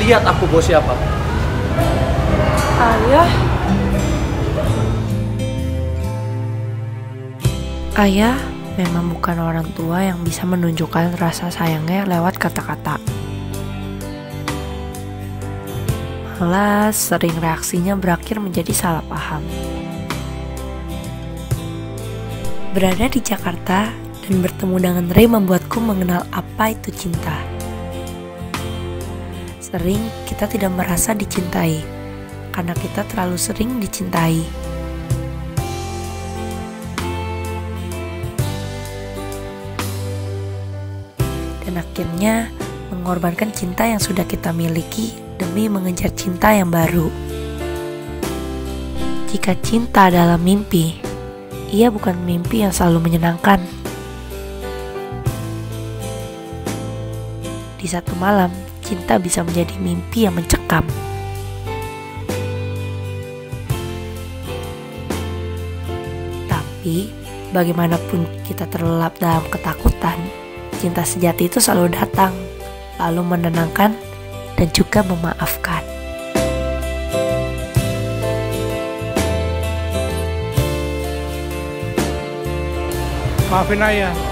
Lihat aku bawa siapa. Ayah. Ayah memang bukan orang tua yang bisa menunjukkan rasa sayangnya lewat kata-kata. Malah sering reaksinya berakhir menjadi salah paham. Berada di Jakarta dan bertemu dengan Ray membuatku mengenal apa itu cinta. Sering kita tidak merasa dicintai karena kita terlalu sering dicintai. Dan akhirnya mengorbankan cinta yang sudah kita miliki demi mengejar cinta yang baru. Jika cinta adalah mimpi, ia bukan mimpi yang selalu menyenangkan. Di satu malam, cinta bisa menjadi mimpi yang mencekam. Tapi, bagaimanapun kita terlelap dalam ketakutan, cinta sejati itu selalu datang, lalu menenangkan dan juga memaafkan. Maafin ayah.